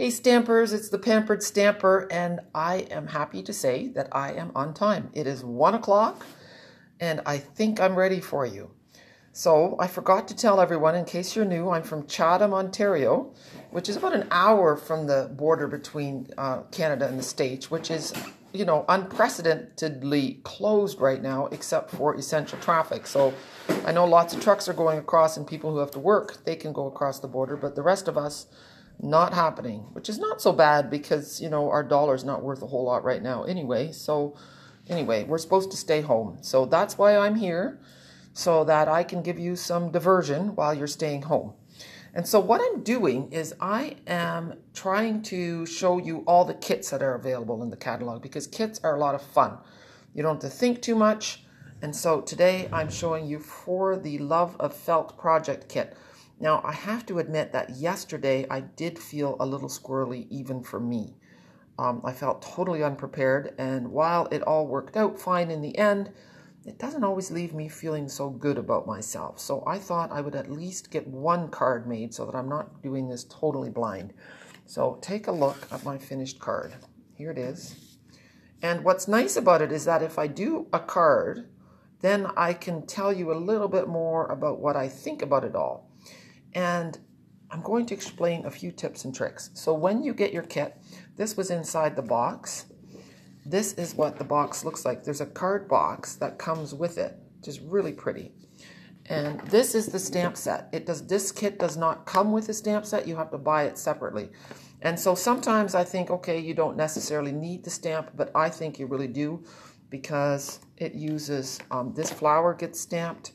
Hey Stampers, it's the Pampered Stamper, and I am happy to say that I am on time. It is one o'clock, and I think I'm ready for you. So I forgot to tell everyone, in case you're new, I'm from Chatham, Ontario, which is about an hour from the border between uh, Canada and the States, which is, you know, unprecedentedly closed right now, except for essential traffic. So I know lots of trucks are going across, and people who have to work, they can go across the border, but the rest of us, not happening, which is not so bad because, you know, our dollar's not worth a whole lot right now anyway. So, anyway, we're supposed to stay home. So that's why I'm here so that I can give you some diversion while you're staying home. And so what I'm doing is I am trying to show you all the kits that are available in the catalog because kits are a lot of fun. You don't have to think too much. And so today I'm showing you for the Love of Felt project kit. Now I have to admit that yesterday I did feel a little squirrely even for me. Um, I felt totally unprepared and while it all worked out fine in the end, it doesn't always leave me feeling so good about myself. So I thought I would at least get one card made so that I'm not doing this totally blind. So take a look at my finished card. Here it is. And what's nice about it is that if I do a card, then I can tell you a little bit more about what I think about it all. And I'm going to explain a few tips and tricks. So when you get your kit, this was inside the box. This is what the box looks like. There's a card box that comes with it, which is really pretty. And this is the stamp set. It does this kit does not come with a stamp set. You have to buy it separately. And so sometimes I think, okay, you don't necessarily need the stamp, but I think you really do because it uses, um, this flower gets stamped.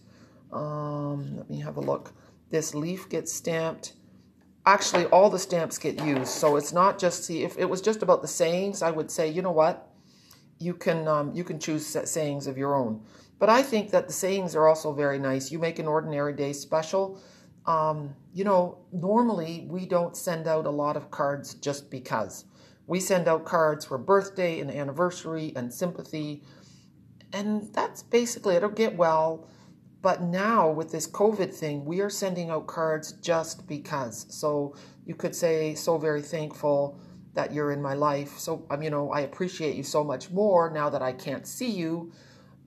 Um, let me have a look. This leaf gets stamped. Actually, all the stamps get used. So it's not just, see, if it was just about the sayings, I would say, you know what? you can um, you can choose sayings of your own. But I think that the sayings are also very nice. You make an ordinary day special. Um, you know, normally we don't send out a lot of cards just because. We send out cards for birthday and anniversary and sympathy. And that's basically it'll get well. But now with this COVID thing, we are sending out cards just because. So you could say, so very thankful that you're in my life. So, um, you know, I appreciate you so much more now that I can't see you.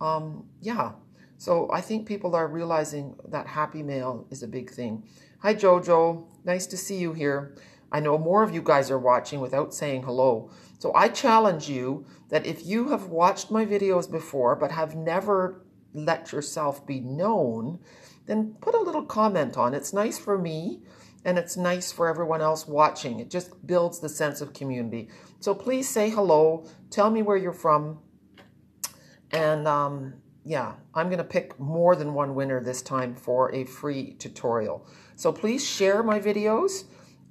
Um, yeah. So I think people are realizing that happy mail is a big thing. Hi, Jojo. Nice to see you here. I know more of you guys are watching without saying hello. So I challenge you that if you have watched my videos before but have never let yourself be known, then put a little comment on. It's nice for me and it's nice for everyone else watching. It just builds the sense of community. So please say hello, tell me where you're from, and um, yeah, I'm going to pick more than one winner this time for a free tutorial. So please share my videos,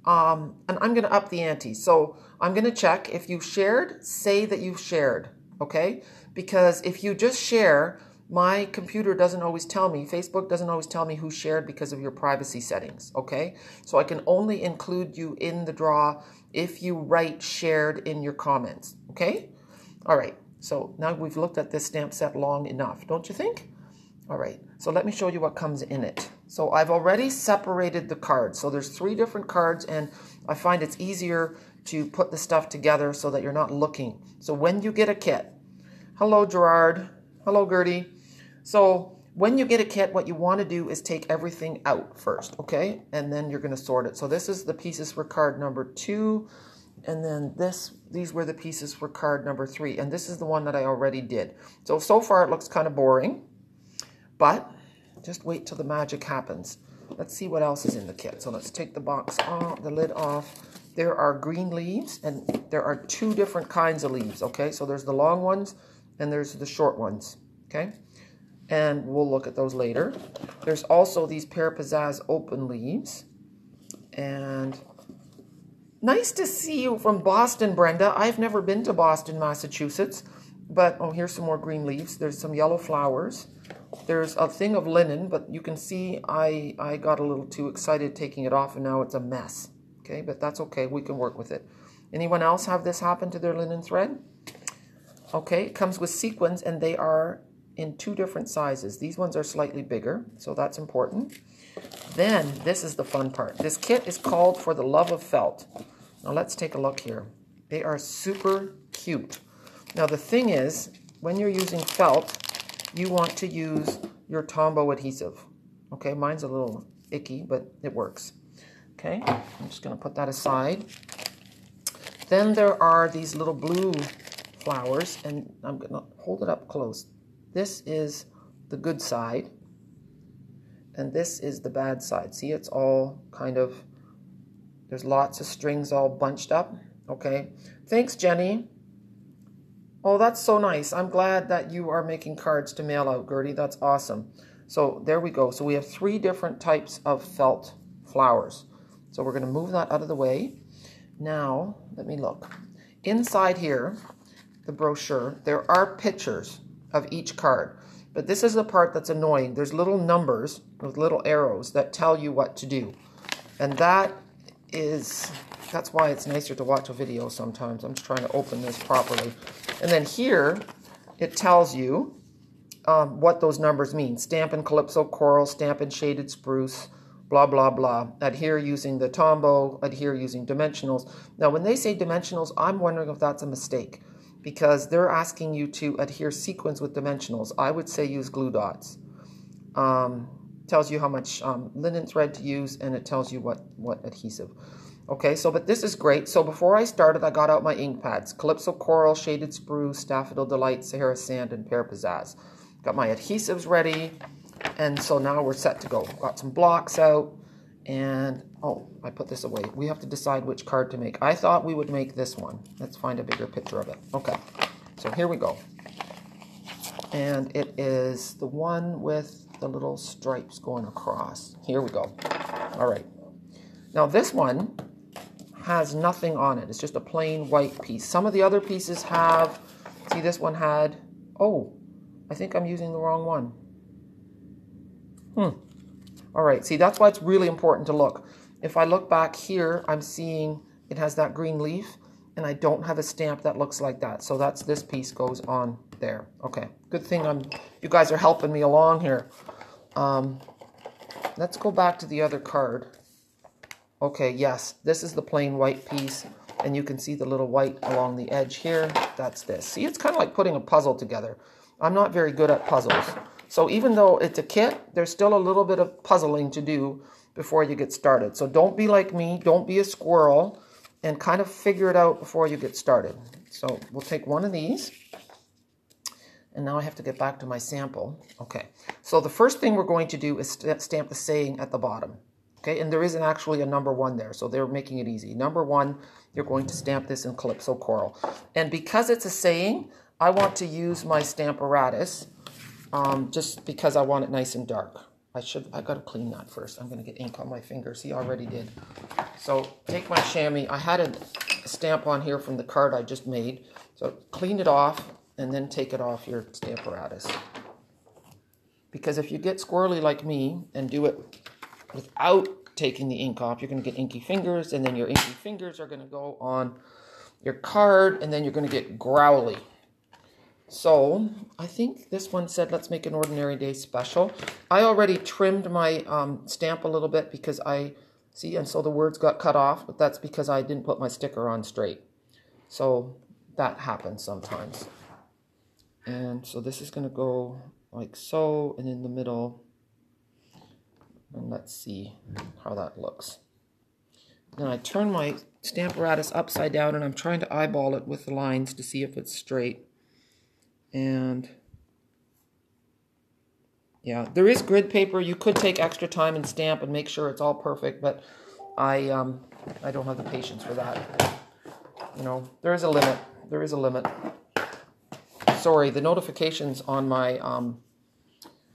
um, and I'm going to up the ante. So I'm going to check if you've shared, say that you've shared, okay? Because if you just share, my computer doesn't always tell me, Facebook doesn't always tell me who shared because of your privacy settings, okay? So I can only include you in the draw if you write shared in your comments, okay? All right, so now we've looked at this stamp set long enough, don't you think? All right, so let me show you what comes in it. So I've already separated the cards. So there's three different cards and I find it's easier to put the stuff together so that you're not looking. So when you get a kit, hello Gerard, hello Gertie, so when you get a kit, what you want to do is take everything out first, okay? And then you're going to sort it. So this is the pieces for card number two. And then this, these were the pieces for card number three. And this is the one that I already did. So, so far it looks kind of boring. But just wait till the magic happens. Let's see what else is in the kit. So let's take the box off, the lid off. There are green leaves, and there are two different kinds of leaves, okay? So there's the long ones, and there's the short ones, okay? And we'll look at those later. There's also these Pear open leaves. And nice to see you from Boston, Brenda. I've never been to Boston, Massachusetts. But, oh, here's some more green leaves. There's some yellow flowers. There's a thing of linen, but you can see I, I got a little too excited taking it off, and now it's a mess. Okay, but that's okay. We can work with it. Anyone else have this happen to their linen thread? Okay, it comes with sequins, and they are in two different sizes. These ones are slightly bigger, so that's important. Then, this is the fun part. This kit is called For the Love of Felt. Now let's take a look here. They are super cute. Now the thing is, when you're using felt, you want to use your Tombow adhesive. Okay, mine's a little icky, but it works. Okay, I'm just going to put that aside. Then there are these little blue flowers, and I'm going to hold it up close. This is the good side, and this is the bad side. See, it's all kind of, there's lots of strings all bunched up. Okay, thanks, Jenny. Oh, that's so nice. I'm glad that you are making cards to mail out, Gertie. That's awesome. So there we go. So we have three different types of felt flowers. So we're going to move that out of the way. Now, let me look. Inside here, the brochure, there are pictures of each card. But this is the part that's annoying. There's little numbers with little arrows that tell you what to do. And that is, that's why it's nicer to watch a video sometimes. I'm just trying to open this properly. And then here, it tells you um, what those numbers mean. Stamp Stampin' Calypso Coral, stamp Stampin' Shaded Spruce, blah, blah, blah. Adhere using the Tombow, adhere using dimensionals. Now, when they say dimensionals, I'm wondering if that's a mistake because they're asking you to adhere sequins with dimensionals. I would say use glue dots. Um, tells you how much um, linen thread to use and it tells you what, what adhesive. Okay, so but this is great. So before I started, I got out my ink pads. Calypso Coral, Shaded Spruce, Daffodil Delight, Sahara Sand, and Pear Pizzazz. Got my adhesives ready. And so now we're set to go. Got some blocks out. And, oh, I put this away. We have to decide which card to make. I thought we would make this one. Let's find a bigger picture of it. Okay, so here we go. And it is the one with the little stripes going across. Here we go. All right. Now this one has nothing on it. It's just a plain white piece. Some of the other pieces have, see this one had, oh, I think I'm using the wrong one. Hmm. All right, see, that's why it's really important to look. If I look back here, I'm seeing it has that green leaf, and I don't have a stamp that looks like that. So that's this piece goes on there. Okay, good thing I'm. you guys are helping me along here. Um, let's go back to the other card. Okay, yes, this is the plain white piece, and you can see the little white along the edge here. That's this. See, it's kind of like putting a puzzle together. I'm not very good at puzzles. So even though it's a kit, there's still a little bit of puzzling to do before you get started. So don't be like me, don't be a squirrel, and kind of figure it out before you get started. So we'll take one of these. And now I have to get back to my sample. Okay, so the first thing we're going to do is st stamp the saying at the bottom. Okay, and there isn't actually a number one there, so they're making it easy. Number one, you're going to stamp this in Calypso Coral. And because it's a saying, I want to use my Stamparatus um, just because I want it nice and dark. I should, I gotta clean that first. I'm gonna get ink on my fingers. He already did. So take my chamois. I had a stamp on here from the card I just made. So clean it off and then take it off your Stamparatus. Because if you get squirrely like me and do it without taking the ink off, you're gonna get inky fingers and then your inky fingers are gonna go on your card and then you're gonna get growly. So I think this one said, let's make an ordinary day special. I already trimmed my um, stamp a little bit because I, see, and so the words got cut off, but that's because I didn't put my sticker on straight. So that happens sometimes. And so this is going to go like so, and in the middle, and let's see how that looks. Then I turn my Stamparatus upside down, and I'm trying to eyeball it with the lines to see if it's straight. And yeah, there is grid paper. You could take extra time and stamp and make sure it's all perfect, but I um, I don't have the patience for that. You know, there is a limit. There is a limit. Sorry, the notifications on my um,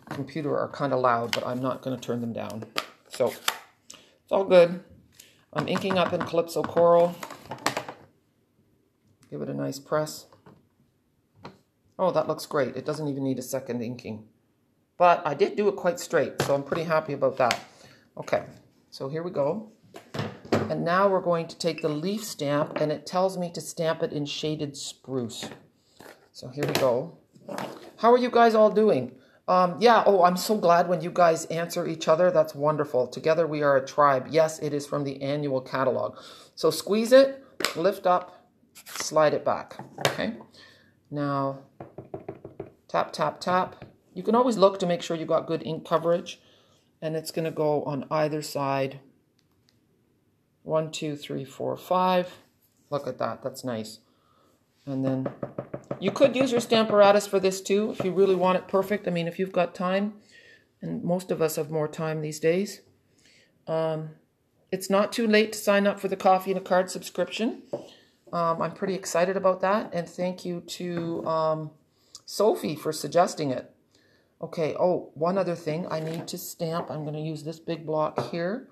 computer are kind of loud, but I'm not going to turn them down. So it's all good. I'm inking up in Calypso Coral. Give it a nice press. Oh, that looks great. It doesn't even need a second inking. But I did do it quite straight, so I'm pretty happy about that. Okay, so here we go. And now we're going to take the leaf stamp, and it tells me to stamp it in shaded spruce. So here we go. How are you guys all doing? Um, yeah, oh, I'm so glad when you guys answer each other. That's wonderful. Together we are a tribe. Yes, it is from the annual catalog. So squeeze it, lift up, slide it back. Okay. Now, tap, tap, tap. You can always look to make sure you got good ink coverage. And it's going to go on either side. One, two, three, four, five. Look at that. That's nice. And then you could use your Stamparatus for this too if you really want it perfect. I mean, if you've got time, and most of us have more time these days. Um, it's not too late to sign up for the coffee and a card subscription. Um, I'm pretty excited about that, and thank you to um, Sophie for suggesting it. Okay, oh, one other thing. I need to stamp. I'm going to use this big block here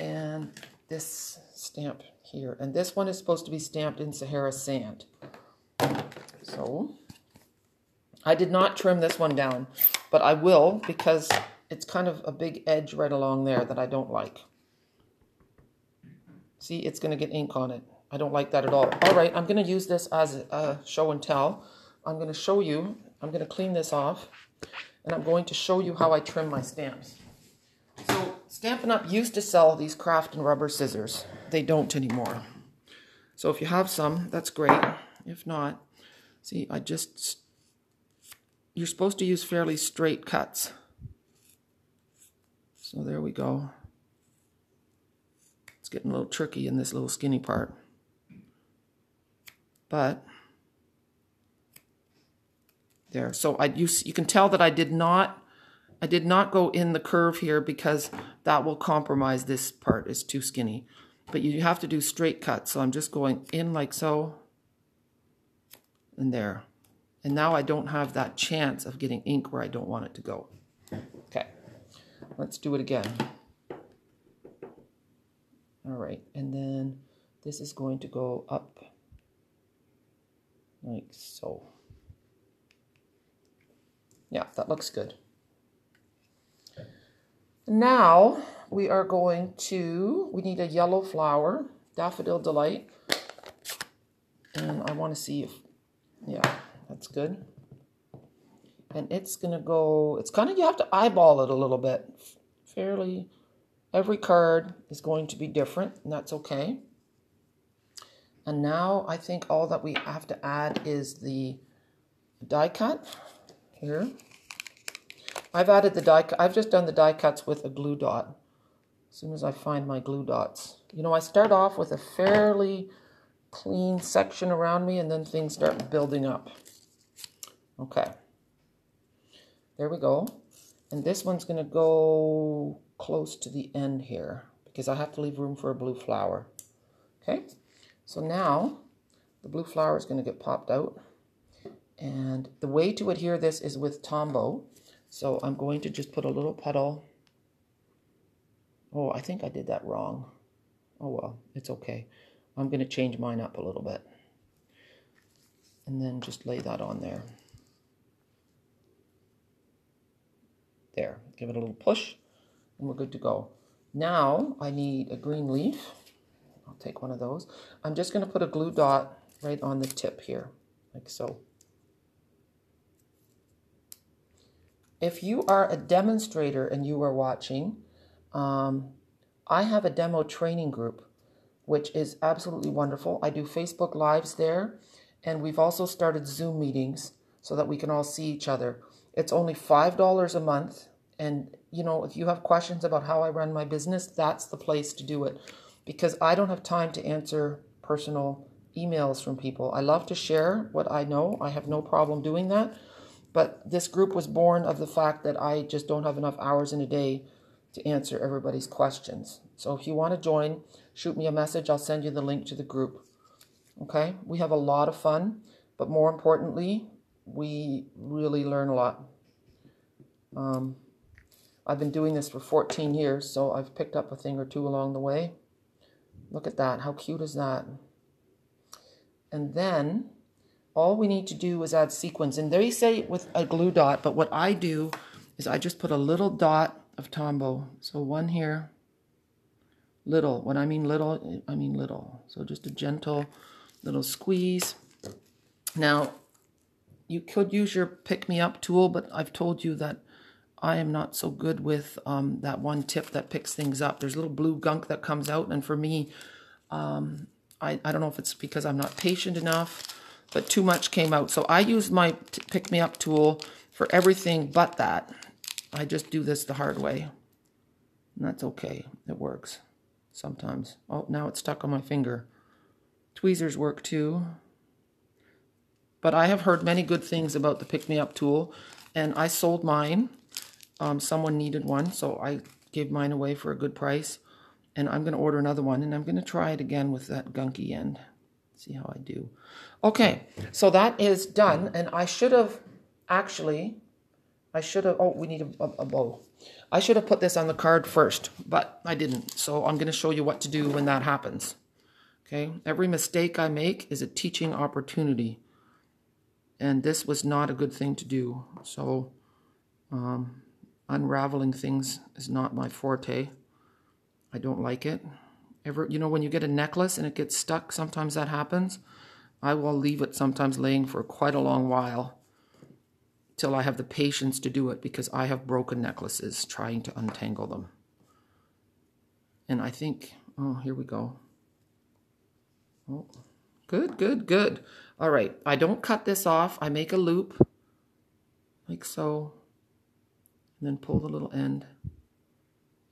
and this stamp here. And this one is supposed to be stamped in Sahara sand. So I did not trim this one down, but I will because it's kind of a big edge right along there that I don't like. See, it's going to get ink on it. I don't like that at all. All right, I'm going to use this as a show and tell. I'm going to show you, I'm going to clean this off, and I'm going to show you how I trim my stamps. So Stampin' Up! used to sell these craft and rubber scissors. They don't anymore. So if you have some, that's great. If not, see, I just, you're supposed to use fairly straight cuts. So there we go. It's getting a little tricky in this little skinny part. But there. So I you, you can tell that I did not I did not go in the curve here because that will compromise this part. It's too skinny. But you have to do straight cuts. So I'm just going in like so and there. And now I don't have that chance of getting ink where I don't want it to go. Okay, let's do it again. All right, and then this is going to go up like so. Yeah, that looks good. Now we are going to, we need a yellow flower, Daffodil Delight. And I want to see if, yeah, that's good. And it's going to go, it's kind of, you have to eyeball it a little bit. Fairly, every card is going to be different, and that's okay. And now I think all that we have to add is the die cut here. I've added the die, I've just done the die cuts with a glue dot. As soon as I find my glue dots. You know, I start off with a fairly clean section around me and then things start building up. Okay. There we go. And this one's going to go close to the end here because I have to leave room for a blue flower. Okay. So now the blue flower is going to get popped out. And the way to adhere this is with Tombow. So I'm going to just put a little petal. Oh, I think I did that wrong. Oh well, it's okay. I'm going to change mine up a little bit. And then just lay that on there. There, give it a little push, and we're good to go. Now I need a green leaf. I'll take one of those. I'm just going to put a glue dot right on the tip here, like so. If you are a demonstrator and you are watching, um, I have a demo training group, which is absolutely wonderful. I do Facebook Lives there, and we've also started Zoom meetings so that we can all see each other. It's only $5 a month, and you know, if you have questions about how I run my business, that's the place to do it because I don't have time to answer personal emails from people. I love to share what I know. I have no problem doing that. But this group was born of the fact that I just don't have enough hours in a day to answer everybody's questions. So if you want to join, shoot me a message. I'll send you the link to the group. Okay? We have a lot of fun, but more importantly, we really learn a lot. Um, I've been doing this for 14 years, so I've picked up a thing or two along the way. Look at that. How cute is that? And then all we need to do is add sequins. And they say with a glue dot, but what I do is I just put a little dot of Tombow. So one here, little. When I mean little, I mean little. So just a gentle little squeeze. Now, you could use your pick me up tool, but I've told you that I am not so good with um, that one tip that picks things up. There's a little blue gunk that comes out, and for me, um, I, I don't know if it's because I'm not patient enough, but too much came out. So I use my pick me up tool for everything but that. I just do this the hard way. And that's okay. It works sometimes. Oh, now it's stuck on my finger. Tweezers work too. But I have heard many good things about the pick me up tool, and I sold mine um, someone needed one, so I gave mine away for a good price. And I'm going to order another one, and I'm going to try it again with that gunky end. See how I do. Okay, so that is done, and I should have actually, I should have, oh, we need a, a, a bow. I should have put this on the card first, but I didn't. So I'm going to show you what to do when that happens. Okay, every mistake I make is a teaching opportunity. And this was not a good thing to do. So, um, unraveling things is not my forte. I don't like it. Ever, you know, when you get a necklace and it gets stuck, sometimes that happens. I will leave it sometimes laying for quite a long while till I have the patience to do it because I have broken necklaces trying to untangle them. And I think, oh, here we go. Oh, good, good, good. All right, I don't cut this off. I make a loop like so and then pull the little end.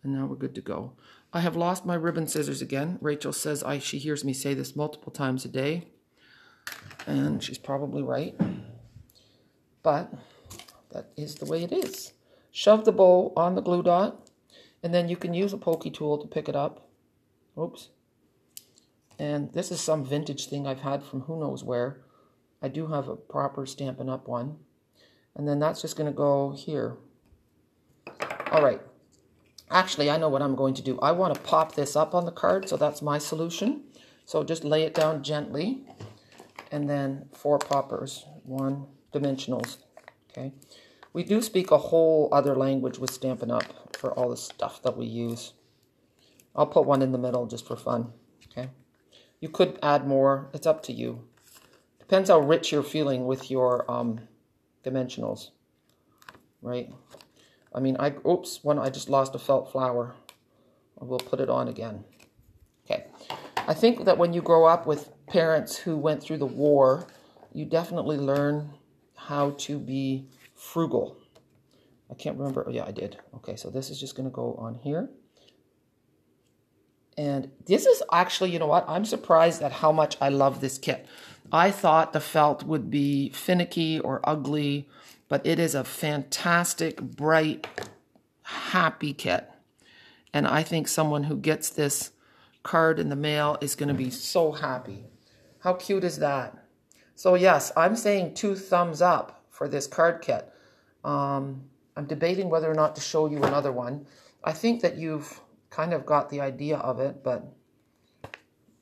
And now we're good to go. I have lost my ribbon scissors again. Rachel says I she hears me say this multiple times a day. And she's probably right. But that is the way it is. Shove the bow on the glue dot, and then you can use a pokey tool to pick it up. Oops. And this is some vintage thing I've had from who knows where. I do have a proper Stampin' Up! one. And then that's just going to go here. All right. Actually, I know what I'm going to do. I want to pop this up on the card, so that's my solution. So just lay it down gently, and then four poppers, one dimensionals, okay? We do speak a whole other language with Stampin' Up! for all the stuff that we use. I'll put one in the middle just for fun, okay? You could add more. It's up to you. Depends how rich you're feeling with your um, dimensionals, right? I mean, I, oops, one, I just lost a felt flower. We'll put it on again. Okay. I think that when you grow up with parents who went through the war, you definitely learn how to be frugal. I can't remember. Oh, yeah, I did. Okay, so this is just going to go on here. And this is actually, you know what? I'm surprised at how much I love this kit. I thought the felt would be finicky or ugly but it is a fantastic, bright, happy kit. And I think someone who gets this card in the mail is going to be so happy. How cute is that? So yes, I'm saying two thumbs up for this card kit. Um, I'm debating whether or not to show you another one. I think that you've kind of got the idea of it, but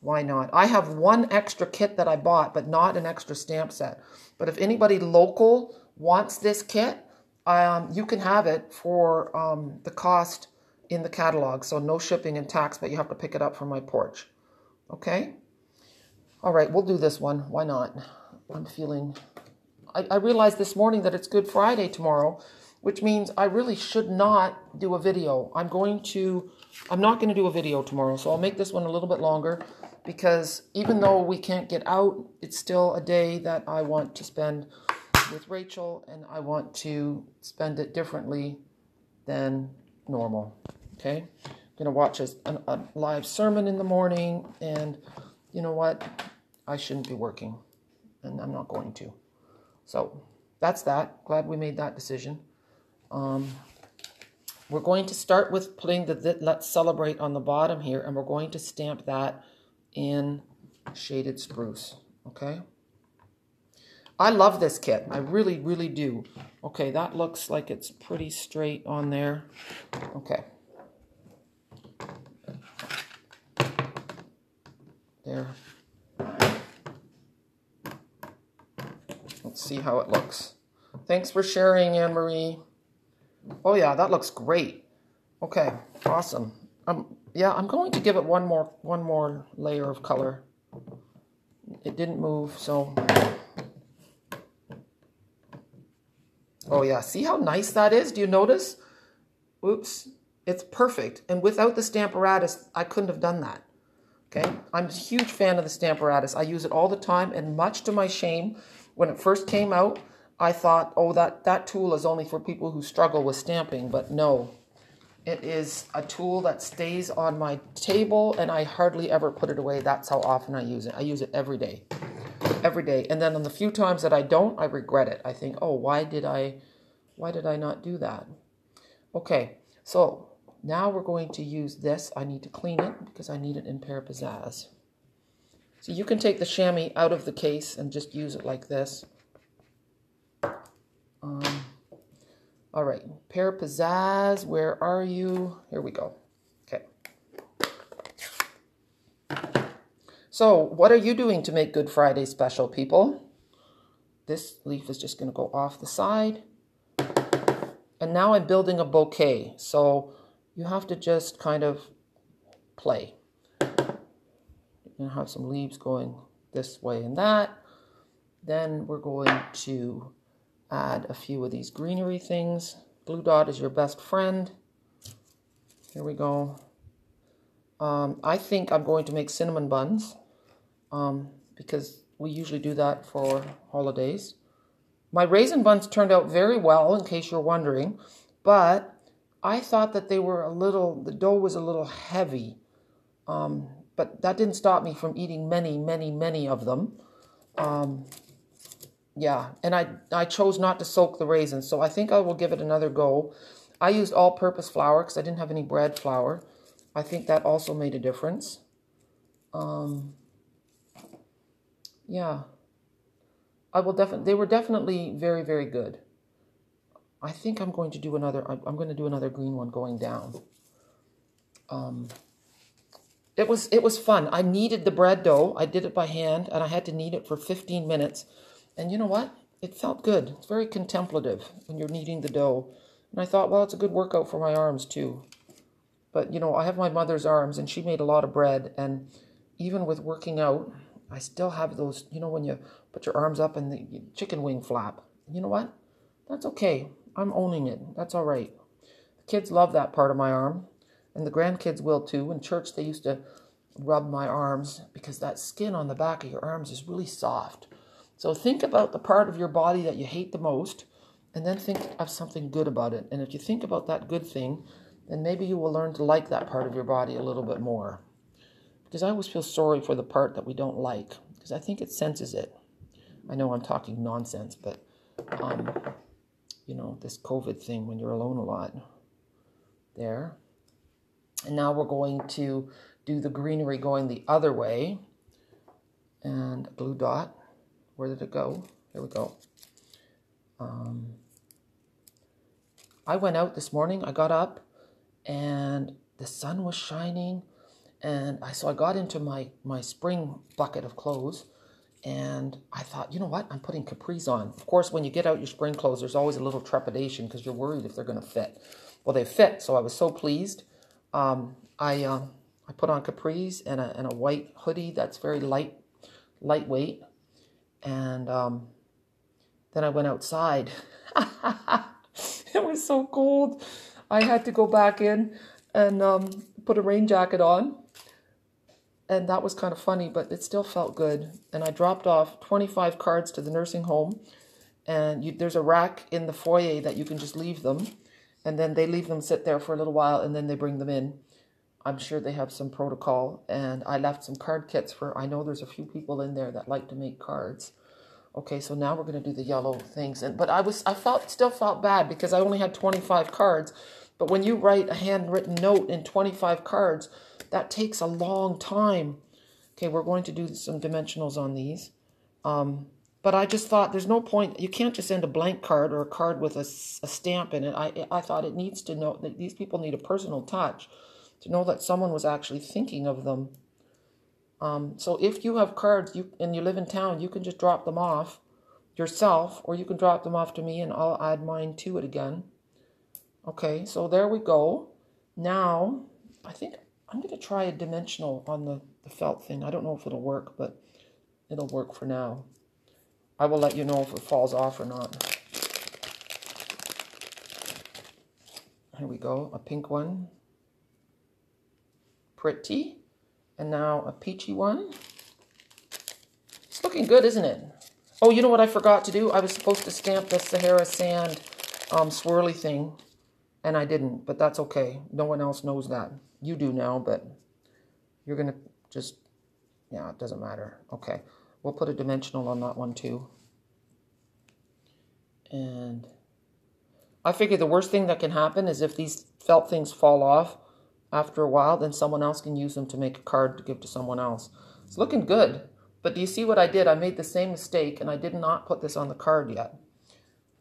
why not? I have one extra kit that I bought, but not an extra stamp set. But if anybody local wants this kit, um, you can have it for um, the cost in the catalog. So no shipping and tax, but you have to pick it up from my porch. Okay? All right, we'll do this one. Why not? I'm feeling... I, I realized this morning that it's Good Friday tomorrow, which means I really should not do a video. I'm going to... I'm not going to do a video tomorrow, so I'll make this one a little bit longer because even though we can't get out, it's still a day that I want to spend with Rachel, and I want to spend it differently than normal. Okay? I'm going to watch a, a, live sermon in the morning, and you know what? I shouldn't be working, and I'm not going to. So that's that. Glad we made that decision. Um, we're going to start with putting the Let's Celebrate on the bottom here, and we're going to stamp that in shaded spruce. Okay? I love this kit. I really, really do. Okay, that looks like it's pretty straight on there. Okay. There. Let's see how it looks. Thanks for sharing, Anne-Marie. Oh yeah, that looks great. Okay, awesome. Um, yeah, I'm going to give it one more one more layer of color. It didn't move, so Oh yeah, see how nice that is? Do you notice? Oops, it's perfect. And without the Stamparatus, I couldn't have done that. Okay, I'm a huge fan of the Stamparatus. I use it all the time, and much to my shame, when it first came out, I thought, oh, that, that tool is only for people who struggle with stamping, but no. It is a tool that stays on my table, and I hardly ever put it away. That's how often I use it. I use it every day every day. And then on the few times that I don't, I regret it. I think, oh, why did I, why did I not do that? Okay, so now we're going to use this. I need to clean it because I need it in Pear Pizzazz. So you can take the chamois out of the case and just use it like this. Um, all right, Pear Pizzazz, where are you? Here we go. So what are you doing to make Good Friday special, people? This leaf is just going to go off the side. And now I'm building a bouquet. So you have to just kind of play. You're going to have some leaves going this way and that. Then we're going to add a few of these greenery things. Glue dot is your best friend. Here we go. Um, I think I'm going to make cinnamon buns um, because we usually do that for holidays. My raisin buns turned out very well, in case you're wondering, but I thought that they were a little, the dough was a little heavy. Um, but that didn't stop me from eating many, many, many of them. Um, yeah, and I, I chose not to soak the raisins, so I think I will give it another go. I used all-purpose flour because I didn't have any bread flour. I think that also made a difference. Um, yeah. I will definitely, they were definitely very, very good. I think I'm going to do another, I'm going to do another green one going down. Um, it was, it was fun. I kneaded the bread dough. I did it by hand and I had to knead it for 15 minutes. And you know what? It felt good. It's very contemplative when you're kneading the dough. And I thought, well, it's a good workout for my arms too. But, you know, I have my mother's arms and she made a lot of bread. And even with working out, I still have those, you know, when you put your arms up and the chicken wing flap. You know what? That's okay. I'm owning it. That's all right. The kids love that part of my arm, and the grandkids will too. In church, they used to rub my arms because that skin on the back of your arms is really soft. So think about the part of your body that you hate the most, and then think of something good about it. And if you think about that good thing, then maybe you will learn to like that part of your body a little bit more because I always feel sorry for the part that we don't like because I think it senses it. I know I'm talking nonsense, but um, you know, this COVID thing when you're alone a lot. There. And now we're going to do the greenery going the other way. And glue dot. Where did it go? Here we go. Um, I went out this morning. I got up and the sun was shining and I so I got into my my spring bucket of clothes and I thought, you know what? I'm putting capris on. Of course, when you get out your spring clothes, there's always a little trepidation because you're worried if they're going to fit. Well, they fit, so I was so pleased. Um, I um, I put on capris and a, and a white hoodie that's very light, lightweight, and um, then I went outside. it was so cold. I had to go back in and um, put a rain jacket on and that was kind of funny, but it still felt good. And I dropped off 25 cards to the nursing home, and you, there's a rack in the foyer that you can just leave them, and then they leave them sit there for a little while, and then they bring them in. I'm sure they have some protocol, and I left some card kits for. I know there's a few people in there that like to make cards. Okay, so now we're going to do the yellow things, and but I was I felt still felt bad because I only had 25 cards, but when you write a handwritten note in 25 cards that takes a long time. Okay, we're going to do some dimensionals on these. Um, but I just thought there's no point. You can't just send a blank card or a card with a, a stamp in it. I, I thought it needs to know that these people need a personal touch to know that someone was actually thinking of them. Um, so if you have cards you and you live in town, you can just drop them off yourself, or you can drop them off to me and I'll add mine to it again. Okay, so there we go. Now, I think I'm going to try a dimensional on the, the felt thing. I don't know if it'll work, but it'll work for now. I will let you know if it falls off or not. Here we go, a pink one. Pretty. And now a peachy one. It's looking good, isn't it? Oh, you know what I forgot to do? I was supposed to stamp the Sahara Sand um, swirly thing, and I didn't, but that's okay. No one else knows that. You do now, but you're going to just, yeah, it doesn't matter. Okay, we'll put a dimensional on that one too. And I figure the worst thing that can happen is if these felt things fall off after a while, then someone else can use them to make a card to give to someone else. It's looking good. But do you see what I did? I made the same mistake and I did not put this on the card yet.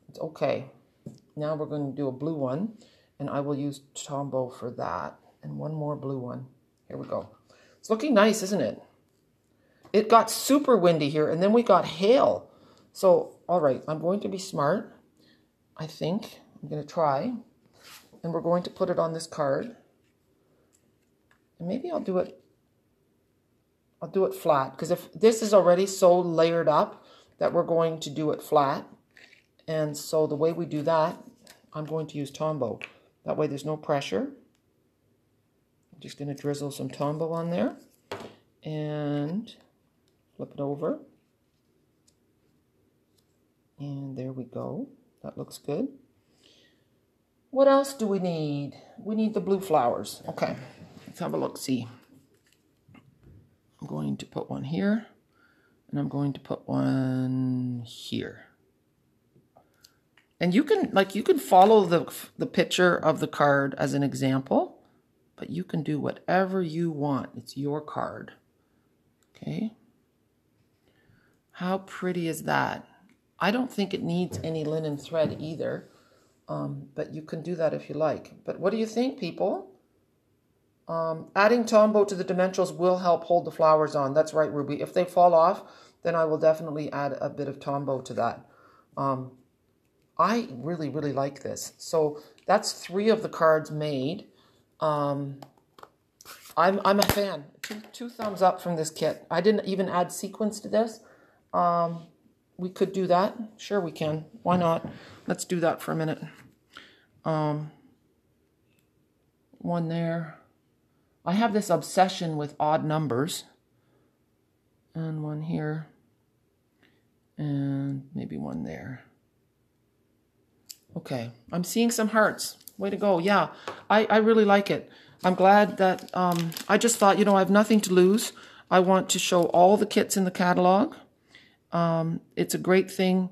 It's okay. Now we're going to do a blue one and I will use Tombow for that. And one more blue one. Here we go. It's looking nice, isn't it? It got super windy here and then we got hail. So, all right, I'm going to be smart. I think I'm going to try. And we're going to put it on this card. And maybe I'll do it I'll do it flat because if this is already so layered up that we're going to do it flat. And so the way we do that, I'm going to use Tombow. That way there's no pressure. I'm just going to drizzle some Tombow on there and flip it over. And there we go. That looks good. What else do we need? We need the blue flowers. Okay, let's have a look, see. I'm going to put one here, and I'm going to put one here. And you can, like, you can follow the, the picture of the card as an example, but you can do whatever you want. It's your card. Okay. How pretty is that? I don't think it needs any linen thread either, um, but you can do that if you like. But what do you think, people? Um, adding Tombow to the dimensionals will help hold the flowers on. That's right, Ruby. If they fall off, then I will definitely add a bit of Tombow to that. Um, I really, really like this. So that's three of the cards made. Um, I'm, I'm a fan. Two, two thumbs up from this kit. I didn't even add sequins to this. Um, we could do that. Sure, we can. Why not? Let's do that for a minute. Um, one there. I have this obsession with odd numbers. And one here. And maybe one there. Okay, I'm seeing some hearts. Way to go. Yeah, I, I really like it. I'm glad that um, I just thought, you know, I have nothing to lose. I want to show all the kits in the catalog. Um, it's a great thing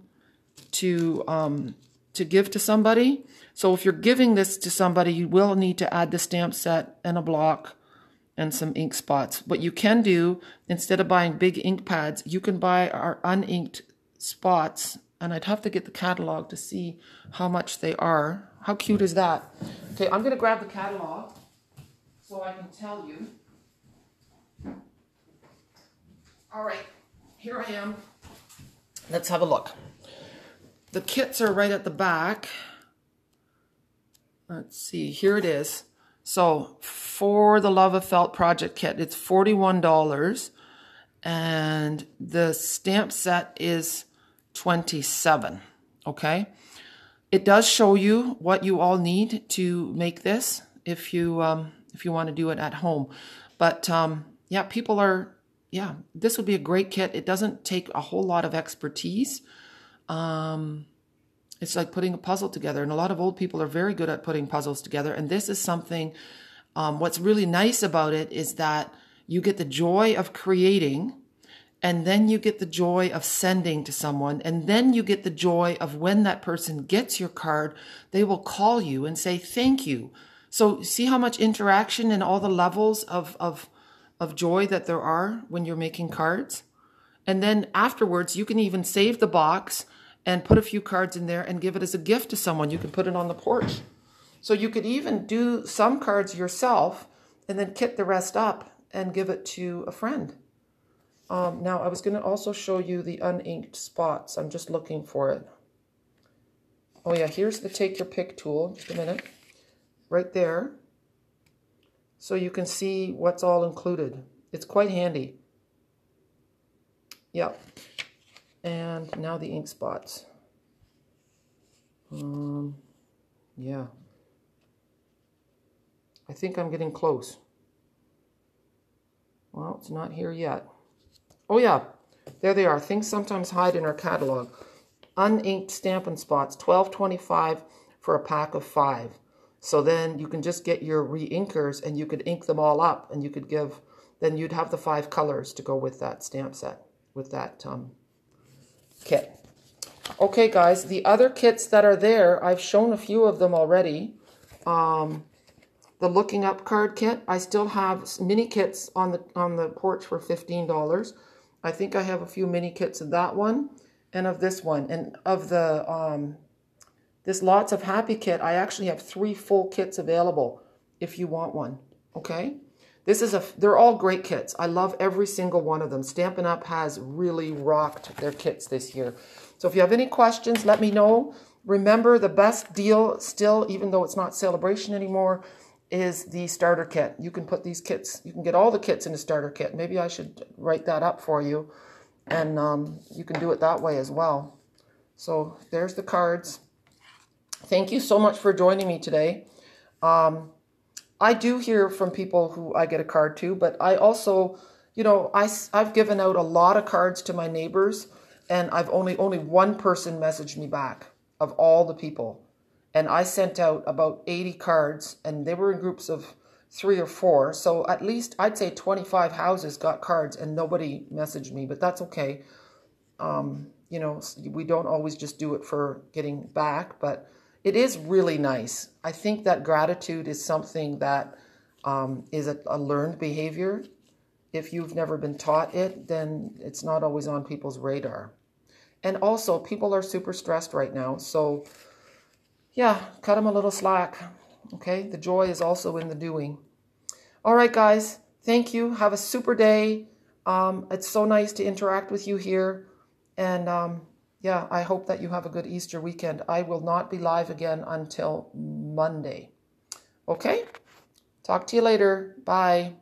to um, to give to somebody. So if you're giving this to somebody, you will need to add the stamp set and a block and some ink spots. What you can do, instead of buying big ink pads, you can buy our uninked spots. And I'd have to get the catalog to see how much they are. How cute is that? Okay, I'm going to grab the catalog so I can tell you. All right, here I am. Let's have a look. The kits are right at the back. Let's see, here it is. So for the Love of Felt project kit, it's $41 and the stamp set is 27, okay? It does show you what you all need to make this if you um, if you want to do it at home. But um, yeah, people are yeah, this would be a great kit. It doesn't take a whole lot of expertise. Um, it's like putting a puzzle together. And a lot of old people are very good at putting puzzles together. And this is something, um, what's really nice about it is that you get the joy of creating and then you get the joy of sending to someone and then you get the joy of when that person gets your card they will call you and say thank you so see how much interaction and all the levels of of of joy that there are when you're making cards and then afterwards you can even save the box and put a few cards in there and give it as a gift to someone. You can put it on the porch. So you could even do some cards yourself and then kit the rest up and give it to a friend. Um, now, I was going to also show you the uninked spots. I'm just looking for it. Oh, yeah, here's the take your pick tool. Just a minute. Right there. So you can see what's all included. It's quite handy. Yep. And now the ink spots. Um, yeah. I think I'm getting close. Well, it's not here yet. Oh yeah, there they are. Things sometimes hide in our catalog. Uninked Stampin' Spots, twelve twenty-five for a pack of five. So then you can just get your re-inkers and you could ink them all up and you could give, then you'd have the five colors to go with that stamp set, with that um, kit. Okay, guys, the other kits that are there, I've shown a few of them already. Um, the looking up card kit, I still have mini kits on the on the porch for $15. I think I have a few mini kits of that one and of this one. And of the um, this Lots of Happy kit, I actually have three full kits available if you want one, okay? This is a, they're all great kits. I love every single one of them. Stampin' Up! has really rocked their kits this year. So if you have any questions, let me know. Remember, the best deal still, even though it's not celebration anymore, is the starter kit. You can put these kits, you can get all the kits in a starter kit. Maybe I should write that up for you, and um, you can do it that way as well. So there's the cards. Thank you so much for joining me today. Um, I do hear from people who I get a card to, but I also, you know, I, I've given out a lot of cards to my neighbors, and I've only only one person messaged me back of all the people, and I sent out about 80 cards, and they were in groups of three or four. So at least I'd say 25 houses got cards, and nobody messaged me, but that's okay. Um, you know, we don't always just do it for getting back, but it is really nice. I think that gratitude is something that um, is a, a learned behavior. If you've never been taught it, then it's not always on people's radar. And also, people are super stressed right now. So, yeah, cut them a little slack. Okay, the joy is also in the doing. All right, guys, thank you. Have a super day. Um, it's so nice to interact with you here. And um, yeah, I hope that you have a good Easter weekend. I will not be live again until Monday. Okay? Talk to you later. Bye.